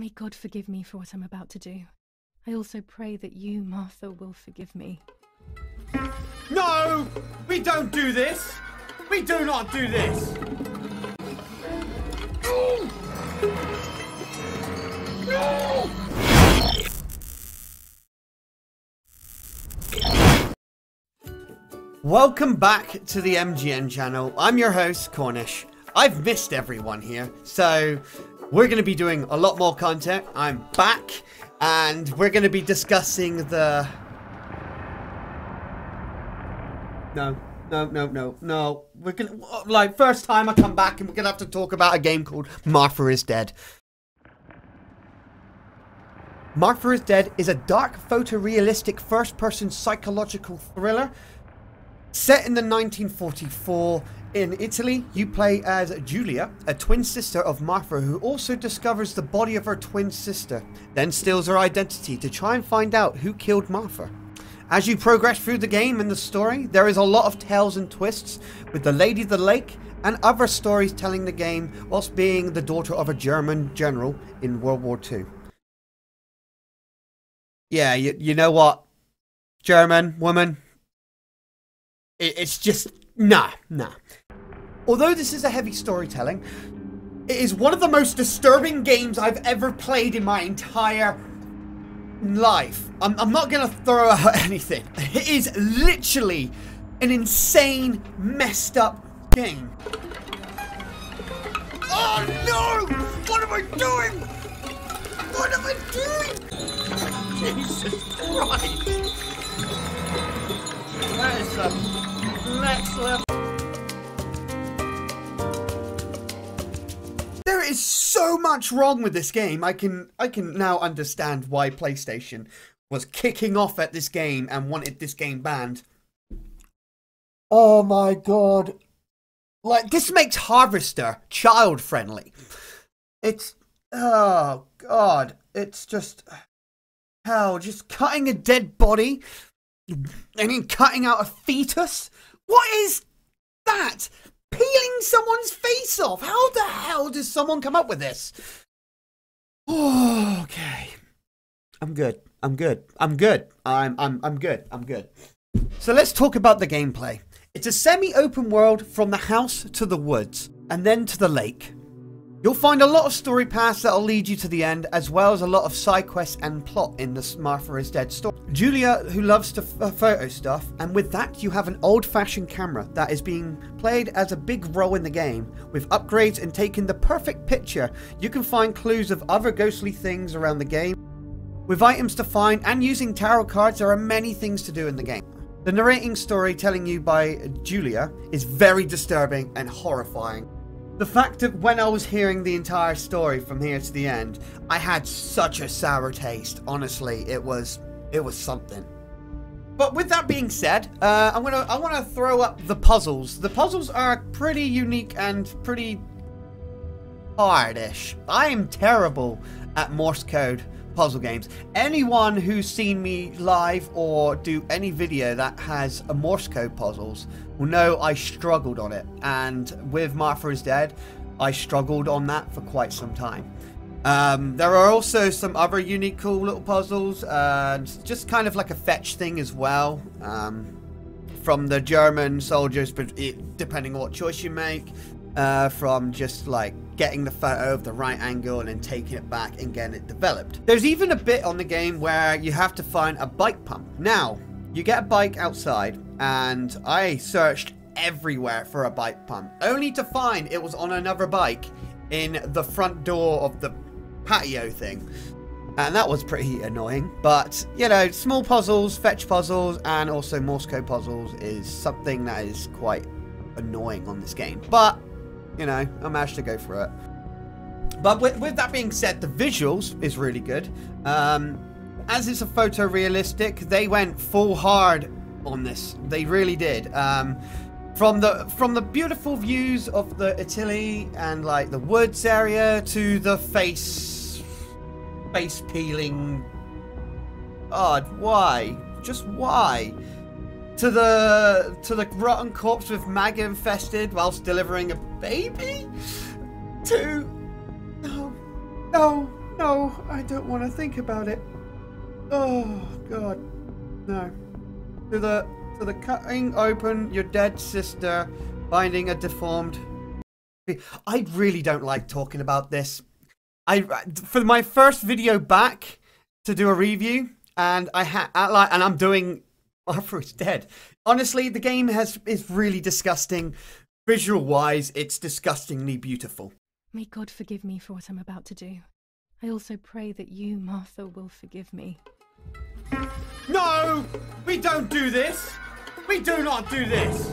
May God forgive me for what I'm about to do. I also pray that you, Martha, will forgive me. No! We don't do this! We do not do this! No! Welcome back to the MGN channel. I'm your host, Cornish. I've missed everyone here, so we're going to be doing a lot more content. I'm back, and we're going to be discussing the... No, no, no, no, no. We're to... Like, first time I come back, and we're to have to talk about a game called Martha is Dead. Martha is Dead is a dark photorealistic first-person psychological thriller set in the 1944 in Italy, you play as Giulia, a twin sister of Martha who also discovers the body of her twin sister, then steals her identity to try and find out who killed Martha. As you progress through the game and the story, there is a lot of tales and twists, with the Lady of the Lake and other stories telling the game whilst being the daughter of a German general in World War II. Yeah, you, you know what? German woman. It, it's just, nah, nah. Although this is a heavy storytelling, it is one of the most disturbing games I've ever played in my entire life. I'm, I'm not gonna throw out anything. It is literally an insane, messed up game. Oh no! What am I doing? What am I doing? Jesus Christ! That is the next level. There is so much wrong with this game. I can I can now understand why PlayStation was kicking off at this game and wanted this game banned. Oh my god. Like this makes Harvester child friendly. It's oh god, it's just hell, just cutting a dead body and mean, cutting out a fetus. What is that? peeling someone's face off. How the hell does someone come up with this? Oh, okay. I'm good. I'm good. I'm good. I'm I'm I'm good. I'm good. So let's talk about the gameplay. It's a semi-open world from the house to the woods and then to the lake. You'll find a lot of story paths that'll lead you to the end, as well as a lot of side quests and plot in the Martha is Dead story. Giulia, who loves to photo stuff, and with that, you have an old fashioned camera that is being played as a big role in the game. With upgrades and taking the perfect picture, you can find clues of other ghostly things around the game. With items to find and using tarot cards, there are many things to do in the game. The narrating story telling you by Giulia is very disturbing and horrifying. The fact that when I was hearing the entire story from here to the end, I had such a sour taste. Honestly, it was it was something. But with that being said, uh, I'm gonna I want to throw up the puzzles. The puzzles are pretty unique and pretty hardish. I am terrible at Morse code puzzle games. Anyone who's seen me live or do any video that has a Morse code puzzles will know I struggled on it. And with Martha is Dead, I struggled on that for quite some time. Um, there are also some other unique cool little puzzles, uh, just kind of like a fetch thing as well. Um, from the German soldiers, depending on what choice you make, uh, from just like getting the photo of the right angle and then taking it back and getting it developed. There's even a bit on the game where you have to find a bike pump. Now, you get a bike outside, and I searched everywhere for a bike pump, only to find it was on another bike in the front door of the patio thing. And that was pretty annoying. But, you know, small puzzles, fetch puzzles, and also Morse code puzzles is something that is quite annoying on this game. But you know, I managed to go for it. But with, with that being said, the visuals is really good. Um, as it's a photorealistic, they went full hard on this. They really did. Um, from the from the beautiful views of the Italy and like the woods area to the face face peeling. God, why? Just why? To the to the rotten corpse with maggot infested whilst delivering a baby? To no, no, No, I don't want to think about it. Oh God, no. To the to the cutting open your dead sister, finding a deformed. I really don't like talking about this. I for my first video back to do a review, and I had like, and I'm doing Martha is dead. Honestly, the game has is really disgusting. Visual wise, it's disgustingly beautiful. May God forgive me for what I'm about to do. I also pray that you, Martha, will forgive me. No! We don't do this! We do not do this!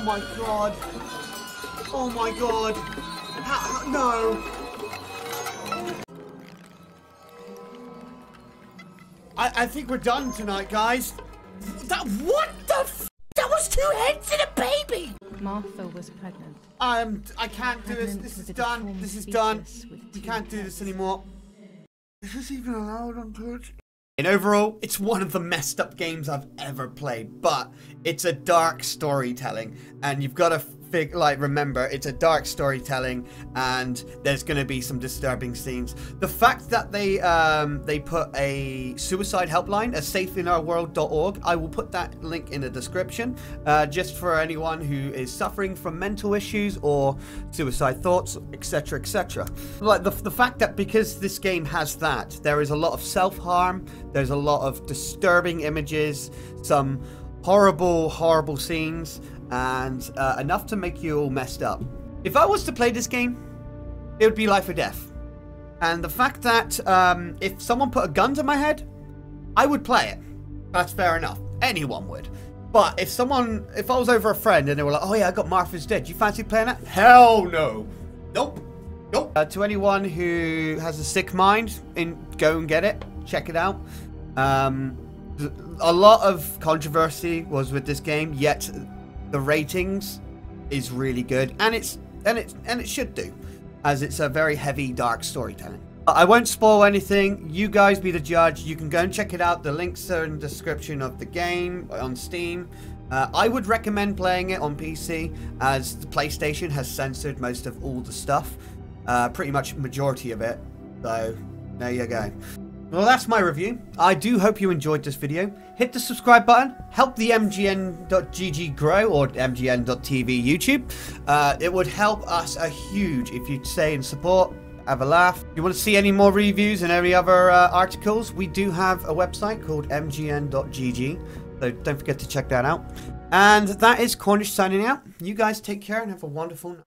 Oh my god! Oh my god! How, how- no! I, I think we're done tonight, guys. That what the f- That was two heads and a baby! Martha was pregnant. Um, I can't do this. This is done. This is done. fetus We can't do this anymore. Is this even allowed on Twitch? And overall, it's one of the messed up games I've ever played, but it's a dark storytelling, and you've got to fig- like remember it's a dark storytelling, and there's going to be some disturbing scenes. The fact that they um, they put a suicide helpline, a safeinourworld.org, I will put that link in the description, uh, just for anyone who is suffering from mental issues or suicide thoughts, etc., etc. Like the the fact that because this game has that, there is a lot of self harm. There's a lot of disturbing images, some horrible, horrible scenes, and uh, enough to make you all messed up. If I was to play this game, it would be life or death. And the fact that um, if someone put a gun to my head, I would play it. That's fair enough. Anyone would. But if someone, if I was over a friend and they were like, "Oh yeah, I got Martha's Dead. You fancy playing that?" Hell no. Nope. Nope. Uh, to anyone who has a sick mind, in go and get it. Check it out. Um, a lot of controversy was with this game, yet the ratings is really good, and it's and it's and it should do, as it's a very heavy, dark storytelling. I won't spoil anything. You guys be the judge. You can go and check it out. The links are in the description of the game on Steam. Uh, I would recommend playing it on PC, as the PlayStation has censored most of all the stuff, uh, pretty much majority of it. So there you go. Well, that's my review. I do hope you enjoyed this video. Hit the subscribe button, help the MGN.GG grow or MGN.TV YouTube. Uh, it would help us a huge if you'd stay in support, have a laugh. If you want to see any more reviews and any other uh, articles, we do have a website called MGN.GG. So don't forget to check that out. And that is Cornish signing out. You guys take care and have a wonderful night.